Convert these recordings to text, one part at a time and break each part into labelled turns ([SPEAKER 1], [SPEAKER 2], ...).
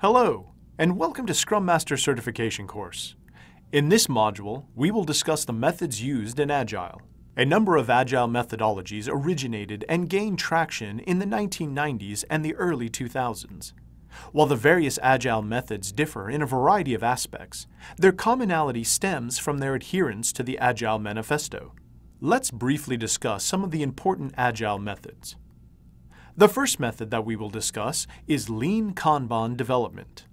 [SPEAKER 1] Hello, and welcome to Scrum Master Certification course. In this module, we will discuss the methods used in Agile. A number of Agile methodologies originated and gained traction in the 1990s and the early 2000s. While the various Agile methods differ in a variety of aspects, their commonality stems from their adherence to the Agile Manifesto. Let's briefly discuss some of the important Agile methods. The first method that we will discuss is Lean Kanban development.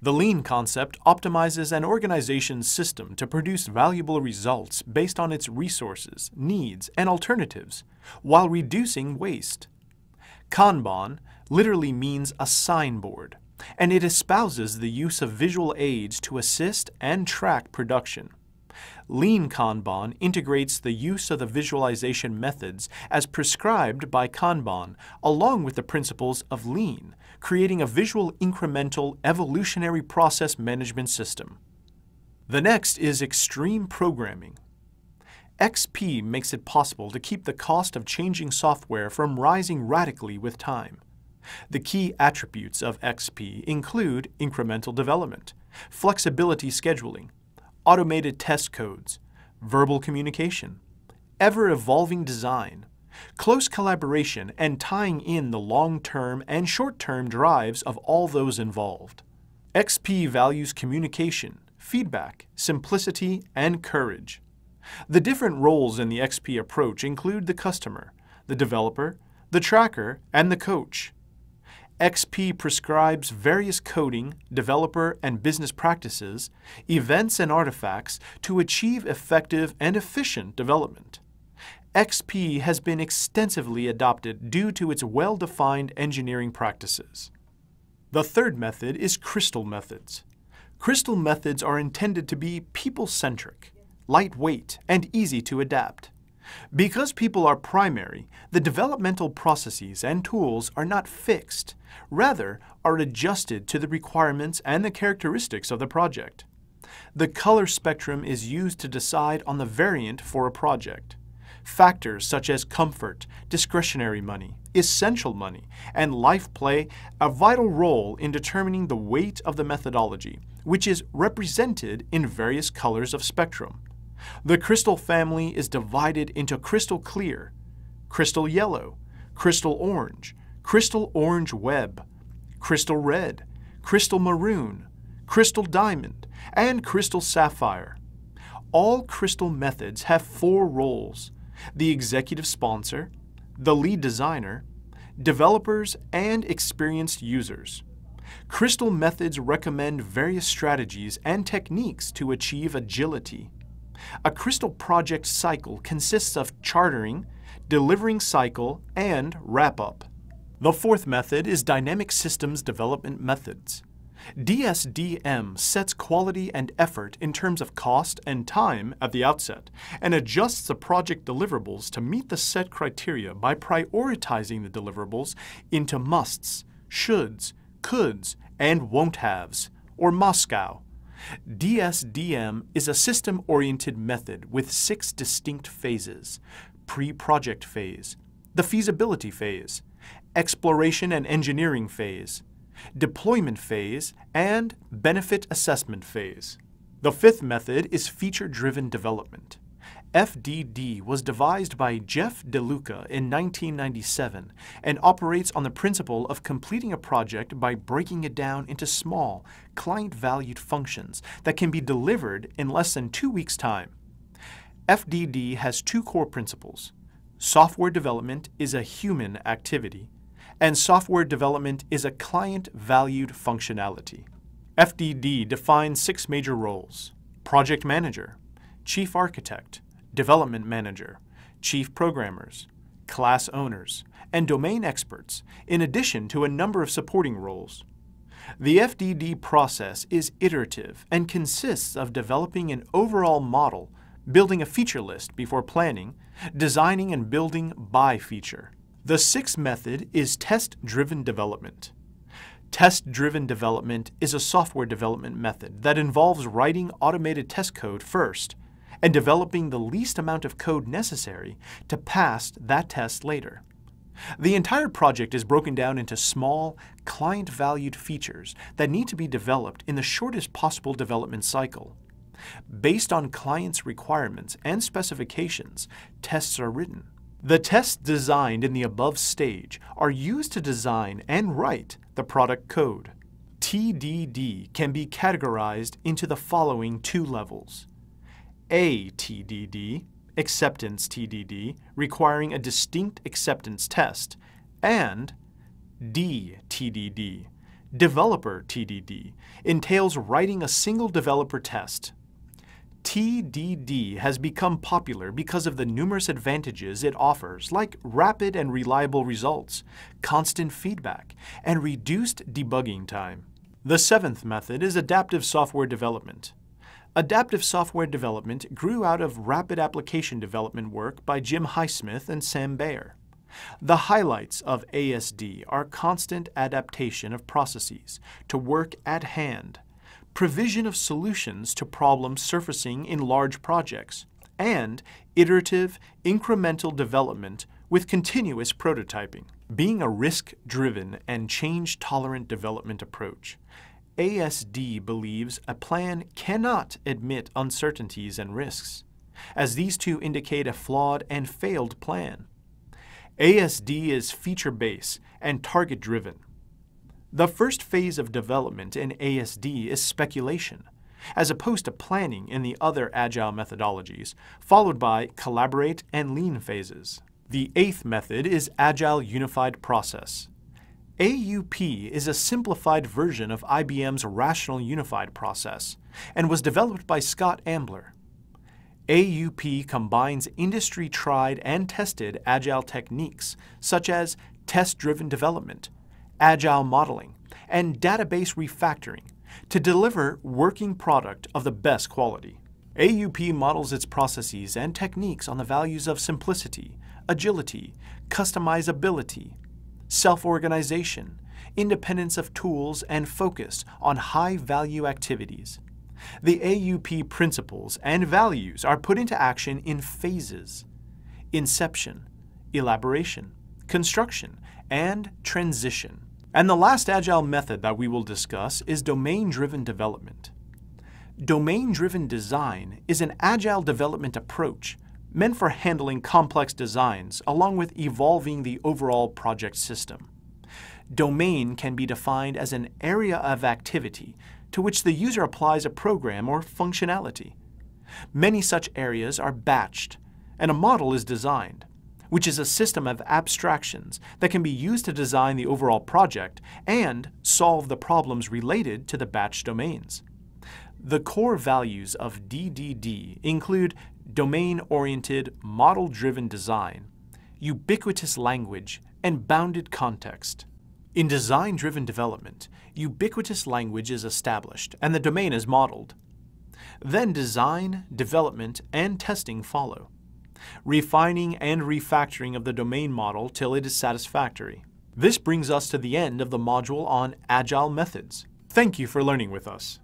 [SPEAKER 1] The Lean concept optimizes an organization's system to produce valuable results based on its resources, needs, and alternatives, while reducing waste. Kanban literally means a signboard, and it espouses the use of visual aids to assist and track production. Lean Kanban integrates the use of the visualization methods as prescribed by Kanban, along with the principles of Lean, creating a visual incremental evolutionary process management system. The next is extreme programming. XP makes it possible to keep the cost of changing software from rising radically with time. The key attributes of XP include incremental development, flexibility scheduling, automated test codes, verbal communication, ever-evolving design, close collaboration and tying in the long-term and short-term drives of all those involved. XP values communication, feedback, simplicity, and courage. The different roles in the XP approach include the customer, the developer, the tracker, and the coach. XP prescribes various coding, developer, and business practices, events, and artifacts to achieve effective and efficient development. XP has been extensively adopted due to its well-defined engineering practices. The third method is Crystal methods. Crystal methods are intended to be people-centric, lightweight, and easy to adapt. Because people are primary, the developmental processes and tools are not fixed, rather are adjusted to the requirements and the characteristics of the project. The color spectrum is used to decide on the variant for a project. Factors such as comfort, discretionary money, essential money, and life play a vital role in determining the weight of the methodology, which is represented in various colors of spectrum. The crystal family is divided into crystal clear, crystal yellow, crystal orange, crystal orange web, crystal red, crystal maroon, crystal diamond, and crystal sapphire. All crystal methods have four roles the executive sponsor, the lead designer, developers, and experienced users. Crystal methods recommend various strategies and techniques to achieve agility. A Crystal project cycle consists of chartering, delivering cycle, and wrap-up. The fourth method is Dynamic Systems Development Methods. DSDM sets quality and effort in terms of cost and time at the outset and adjusts the project deliverables to meet the set criteria by prioritizing the deliverables into musts, shoulds, coulds, and won't-haves, or MoSCoW. DSDM is a system-oriented method with six distinct phases. Pre-project phase, the feasibility phase, exploration and engineering phase, deployment phase, and benefit assessment phase. The fifth method is feature-driven development. FDD was devised by Jeff DeLuca in 1997 and operates on the principle of completing a project by breaking it down into small, client-valued functions that can be delivered in less than two weeks' time. FDD has two core principles. Software development is a human activity, and software development is a client-valued functionality. FDD defines six major roles. Project Manager, Chief Architect, development manager, chief programmers, class owners, and domain experts, in addition to a number of supporting roles. The FDD process is iterative and consists of developing an overall model, building a feature list before planning, designing and building by feature. The sixth method is test-driven development. Test-driven development is a software development method that involves writing automated test code first and developing the least amount of code necessary to pass that test later. The entire project is broken down into small, client-valued features that need to be developed in the shortest possible development cycle. Based on clients' requirements and specifications, tests are written. The tests designed in the above stage are used to design and write the product code. TDD can be categorized into the following two levels. A TDD, acceptance TDD, requiring a distinct acceptance test, and D TDD, developer TDD, entails writing a single developer test. TDD has become popular because of the numerous advantages it offers, like rapid and reliable results, constant feedback, and reduced debugging time. The seventh method is adaptive software development. Adaptive software development grew out of rapid application development work by Jim Highsmith and Sam Bayer. The highlights of ASD are constant adaptation of processes to work at hand, provision of solutions to problems surfacing in large projects, and iterative, incremental development with continuous prototyping. Being a risk-driven and change-tolerant development approach, ASD believes a plan cannot admit uncertainties and risks, as these two indicate a flawed and failed plan. ASD is feature-based and target-driven, the first phase of development in ASD is speculation, as opposed to planning in the other agile methodologies, followed by collaborate and lean phases. The eighth method is Agile Unified Process. AUP is a simplified version of IBM's Rational Unified Process and was developed by Scott Ambler. AUP combines industry-tried and tested agile techniques such as test-driven development, agile modeling, and database refactoring to deliver working product of the best quality. AUP models its processes and techniques on the values of simplicity, agility, customizability, self-organization, independence of tools, and focus on high-value activities. The AUP principles and values are put into action in phases inception, elaboration, construction, and transition. And the last agile method that we will discuss is domain-driven development. Domain-driven design is an agile development approach meant for handling complex designs along with evolving the overall project system. Domain can be defined as an area of activity to which the user applies a program or functionality. Many such areas are batched, and a model is designed which is a system of abstractions that can be used to design the overall project and solve the problems related to the batch domains. The core values of DDD include domain-oriented, model-driven design, ubiquitous language, and bounded context. In design-driven development, ubiquitous language is established and the domain is modeled. Then design, development, and testing follow refining and refactoring of the domain model till it is satisfactory. This brings us to the end of the module on Agile methods. Thank you for learning with us.